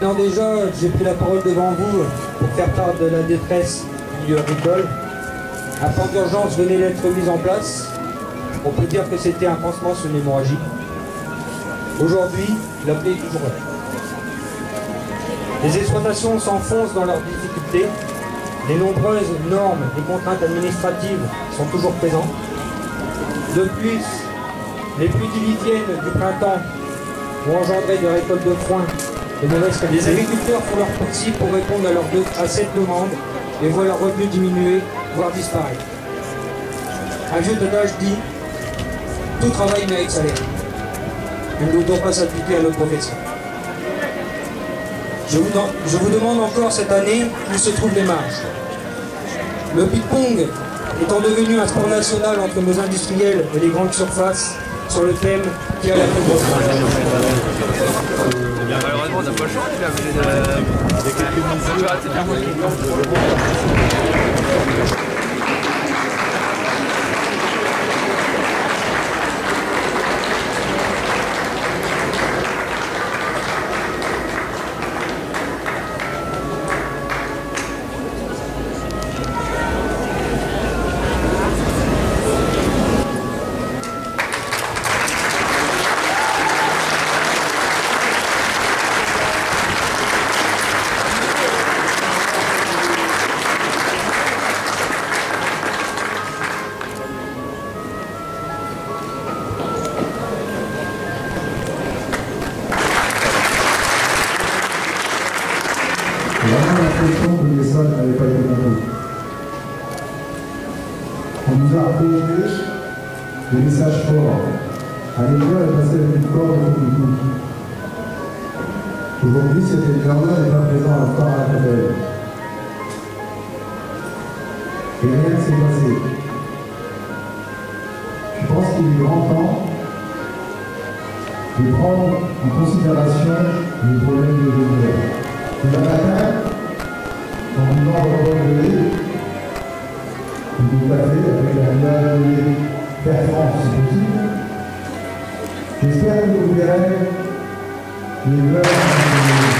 Déjà, j'ai pris la parole devant vous pour faire part de la détresse du milieu agricole. Un plan d'urgence venait d'être mis en place. On peut dire que c'était un pansement sur une hémorragie. Aujourd'hui, la plaie est toujours là. Les exploitations s'enfoncent dans leurs difficultés. Les nombreuses normes et contraintes administratives sont toujours présentes. De plus, les pluies diluviennes du printemps ont engendré des récoltes de foin. Les agriculteurs font leur possible pour répondre à, leur à cette demande et voient leurs revenus diminuer, voire disparaître. Un vieux adage dit Tout travail mérite salaire. Nous ne devons pas s'appliquer à notre profession. Je vous, je vous demande encore cette année où se trouvent les marges. Le ping-pong étant devenu un sport national entre nos industriels et les grandes surfaces sur le thème qui a la plus grosse. Malheureusement, on n'a pas le choix, on est quelques mesures On nous a apporté des messages forts. À l'école, elle passait avec une corde du cou. Aujourd'hui, cet éclaireur n'est pas présent à phare à la capelle. Et rien ne s'est passé. Je pense qu'il est grand temps de prendre en considération les problèmes de devenir. Du café avec la meilleure performance possible, j'espère que vous verrez les mœurs